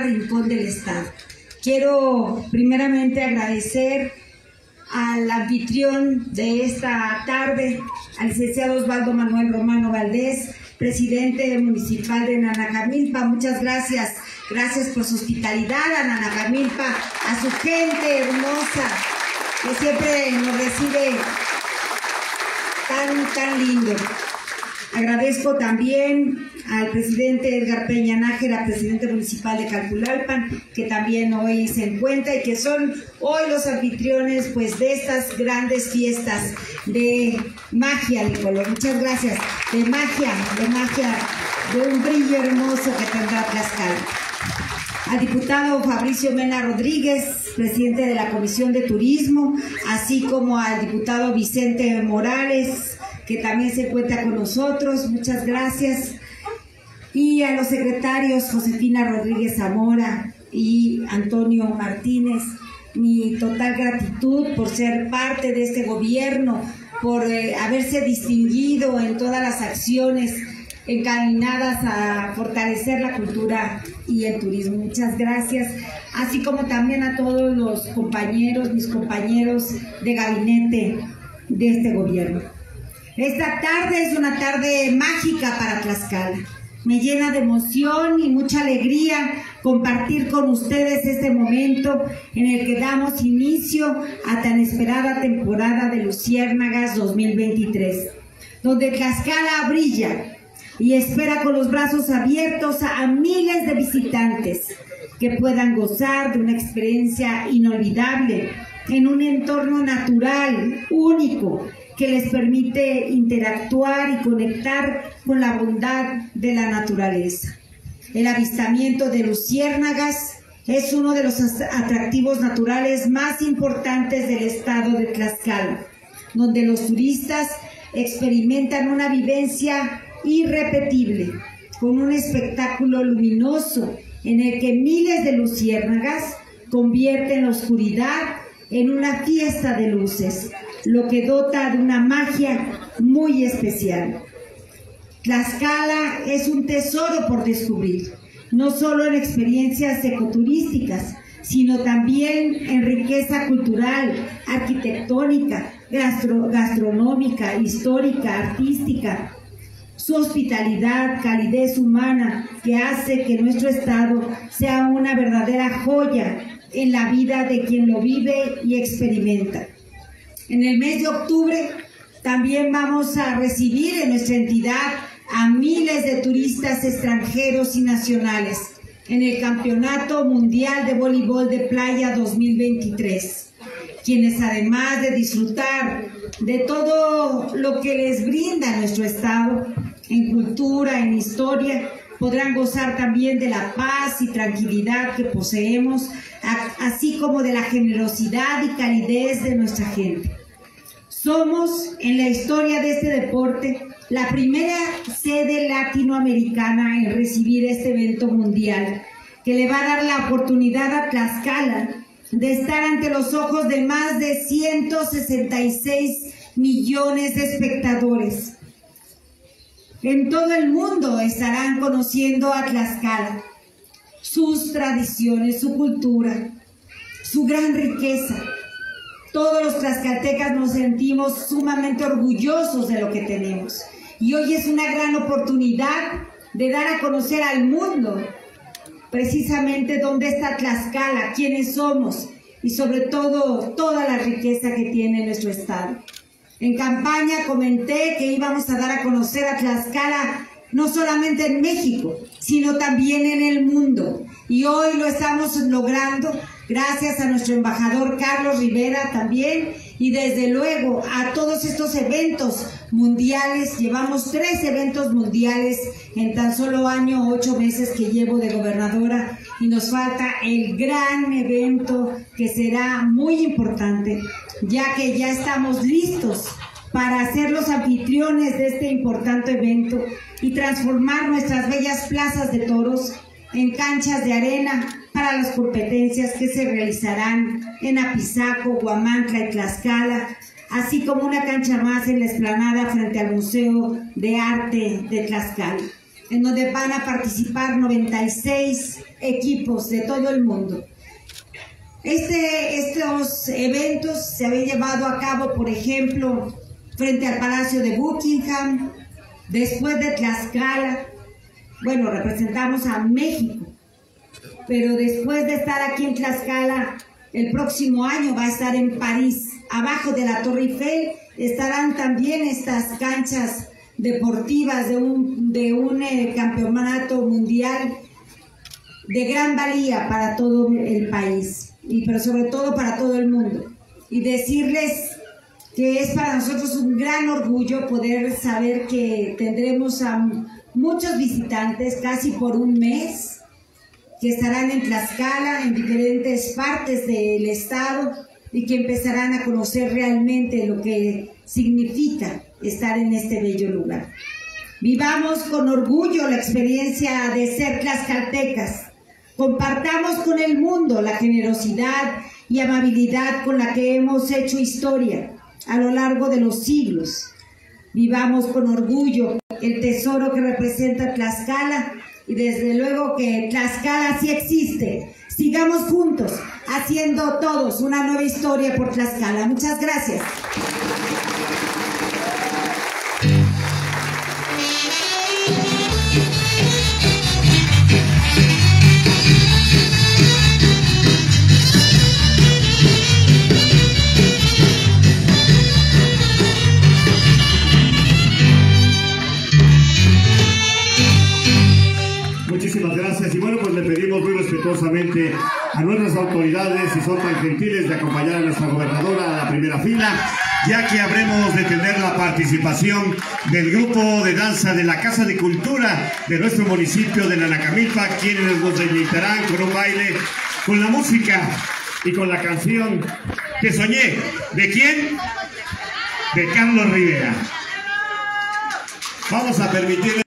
rincón del Estado. Quiero primeramente agradecer al anfitrión de esta tarde, al licenciado Osvaldo Manuel Romano Valdés, presidente municipal de Nanacamilpa. Muchas gracias. Gracias por su hospitalidad a Nanacamilpa, a su gente hermosa, que siempre nos recibe tan, tan lindo. Agradezco también al presidente Edgar Peña Nájera, presidente municipal de Calculalpan, que también hoy se encuentra y que son hoy los anfitriones pues de estas grandes fiestas de magia de color. Muchas gracias. De magia, de magia, de un brillo hermoso que tendrá Tlaxcala. Al diputado Fabricio Mena Rodríguez, presidente de la Comisión de Turismo, así como al diputado Vicente Morales, que también se encuentra con nosotros. Muchas gracias. Y a los secretarios Josefina Rodríguez Zamora y Antonio Martínez, mi total gratitud por ser parte de este gobierno, por eh, haberse distinguido en todas las acciones encaminadas a fortalecer la cultura y el turismo. Muchas gracias, así como también a todos los compañeros, mis compañeros de gabinete de este gobierno. Esta tarde es una tarde mágica para Tlaxcala. Me llena de emoción y mucha alegría compartir con ustedes este momento en el que damos inicio a tan esperada temporada de Luciérnagas 2023, donde Tlaxcala brilla y espera con los brazos abiertos a, miles de visitantes que puedan gozar de una experiencia inolvidable en un entorno natural, único, que les permite interactuar y conectar con la bondad de la naturaleza. El avistamiento de luciérnagas es uno de los atractivos naturales más importantes del estado de Tlaxcala, donde los turistas experimentan una vivencia irrepetible, con un espectáculo luminoso en el que miles de luciérnagas convierten la oscuridad en una fiesta de luces, lo que dota de una magia muy especial. Tlaxcala es un tesoro por descubrir, no solo en experiencias ecoturísticas, sino también en riqueza cultural, arquitectónica, gastronómica, histórica, artística. Su hospitalidad, calidez humana, que hace que nuestro estado sea una verdadera joya en la vida de quien lo vive y experimenta. En el mes de octubre también vamos a recibir en nuestra entidad a miles de turistas extranjeros y nacionales en el Campeonato Mundial de Voleibol de Playa 2023, quienes además de disfrutar de todo lo que les brinda nuestro Estado en cultura, en historia, podrán gozar también de la paz y tranquilidad que poseemos, así como de la generosidad y calidez de nuestra gente. Somos, en la historia de este deporte, la primera sede latinoamericana en recibir este evento mundial, que le va a dar la oportunidad a Tlaxcala de estar ante los ojos de más de 166 millones de espectadores. En todo el mundo estarán conociendo a Tlaxcala, sus tradiciones, su cultura, su gran riqueza todos los tlaxcaltecas nos sentimos sumamente orgullosos de lo que tenemos. Y hoy es una gran oportunidad de dar a conocer al mundo precisamente dónde está Tlaxcala, quiénes somos y sobre todo toda la riqueza que tiene nuestro estado. En campaña comenté que íbamos a dar a conocer a Tlaxcala no solamente en México, sino también en el mundo. Y hoy lo estamos logrando Gracias a nuestro embajador Carlos Rivera también y desde luego a todos estos eventos mundiales. Llevamos tres eventos mundiales en tan solo año, ocho meses que llevo de gobernadora y nos falta el gran evento que será muy importante ya que ya estamos listos para ser los anfitriones de este importante evento y transformar nuestras bellas plazas de toros en canchas de arena para las competencias que se realizarán en Apizaco, Guamantla y Tlaxcala, así como una cancha más en la explanada frente al Museo de Arte de Tlaxcala. en donde van a participar 96 equipos de todo el mundo. Este, estos eventos se habían llevado a cabo, por ejemplo, frente al Palacio de Buckingham, después de Tlaxcala, bueno, representamos a México, pero después de estar aquí en Tlaxcala, el próximo año va a estar en París, abajo de la Torre Eiffel, estarán también estas canchas deportivas de un, de un eh, campeonato mundial de gran valía para todo el país y pero sobre todo para todo el mundo. Y decirles que es para nosotros un gran orgullo poder saber que tendremos a muchos visitantes casi por un mes que estarán en Tlaxcala, en diferentes partes del estado y que empezarán a conocer realmente lo que significa estar en este bello lugar. Vivamos con orgullo la experiencia de ser tlaxcaltecas. Compartamos con el mundo la generosidad y amabilidad con la que hemos hecho historia a lo largo de los siglos. Vivamos con orgullo el tesoro que representa Tlaxcala y desde luego que Tlaxcala sí existe. Sigamos juntos haciendo todos una nueva historia por Tlaxcala. Muchas gracias. Le pedimos muy respetuosamente a nuestras autoridades, si son tan gentiles, de acompañar a nuestra gobernadora a la primera fila, ya que habremos de tener la participación del grupo de danza de la Casa de Cultura de nuestro municipio de Nanacamilpa, quienes nos deleitarán con un baile, con la música y con la canción que soñé. ¿De quién? De Carlos Rivera. Vamos a permitirle